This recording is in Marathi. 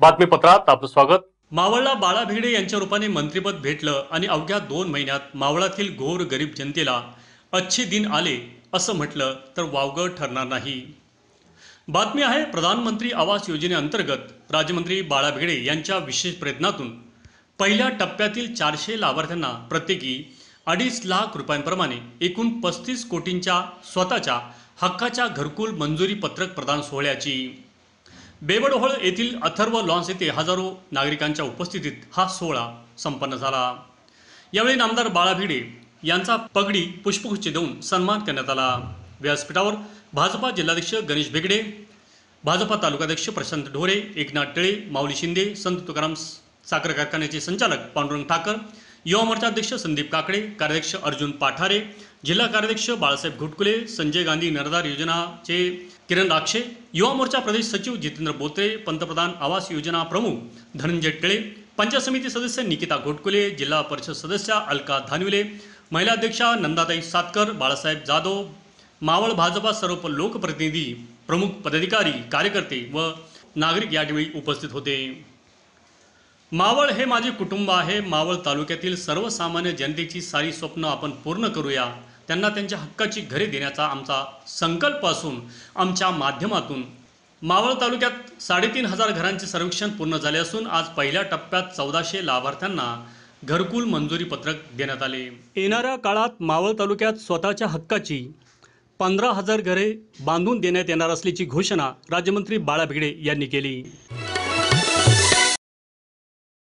बातमीपत्रात आपलं स्वागत. मावळला बाळा भिडे यांच्या रूपाने मंत्रिपद भेटलं आणि अवघ्या दोन महिन्यात मावळातील घोर गरीब जनतेला अच्छे दिन आले असं म्हटलं तर वावगं ठरणार नाही. बातमी आहे प्रधानमंत्री आवास योजनेअंतर्गत राज्यमंत्री बाळा भिडे यांच्या विशेष प्रयत्नातून पहिल्या टप्प्यातील चारशे लाभार्थ्यांना प्रत्येकी अडीच लाख रुपयांप्रमाणे एकूण पस्तीस कोटींच्या स्वतःच्या हक्काच्या घरकुल मंजुरी पत्रक प्रदान सोहळ्याची. बेबडहोळ येथील अथर्व लॉन्स येथे हजारो नागरिकांच्या उपस्थितीत हा सोहळा संपन्न झाला. यावेळी नामदार बाळा भिडे यांचा पगडी पुष्पगुच्छ देऊन सन्मान करण्यात आला. व्यासपीठावर भाजपा जिल्हाध्यक्ष गणेश भेगडे भाजपा तालुकाध्यक्ष प्रशांत ढोरे एकनाथ टिळे माऊली शिंदे संत तुकाराम साखर कारखान्याचे संचालक पांडुरंग ठाकर युवा मोर्चा अध्यक्ष संदीप काकडे कार्याध्यक्ष अर्जुन पाठारे जिल्हा कार्याध्यक्ष बाळासाहेब घुटकुले संजय गांधी नरदार योजनाचे किरण राक्षे युवा मोर्चा प्रदेश सचिव जितेंद्र बोत्रे पंतप्रधान आवास योजना प्रमुख धनंजय टिळे पंचायत समिती सदस्य निकिता घोटकुले जिल्हा परिषद सदस्या अलका धानविले महिला अध्यक्षा नंदाताई सातकर बाळासाहेब जाधव मावळ भाजपा सर्व लोकप्रतिनिधी प्रमुख पदाधिकारी कार्यकर्ते व नागरिक यावेळी उपस्थित होते. मावळ हे माझे कुटुंब आहे. मावळ तालुक्यातील सर्वसामान्य जनतेची सारी स्वप्न आपण पूर्ण करूया. त्यांना त्यांच्या हक्काची घरे देण्याचा आमचा संकल्प असून आमच्या माध्यमातून मावळ तालुक्यात साडेतीन हजार घरांचे सर्वेक्षण पूर्ण झाले असून आज पहिल्या टप्प्यात चौदाशे लाभार्थ्यांना घरकुल मंजुरी पत्रक देण्यात आले. येणाऱ्या काळात मावळ तालुक्यात स्वतःच्या हक्काची पंधरा हजार घरे बांधून देण्यात येणार असल्याची घोषणा राज्यमंत्री बाळा भिडे यांनी केली.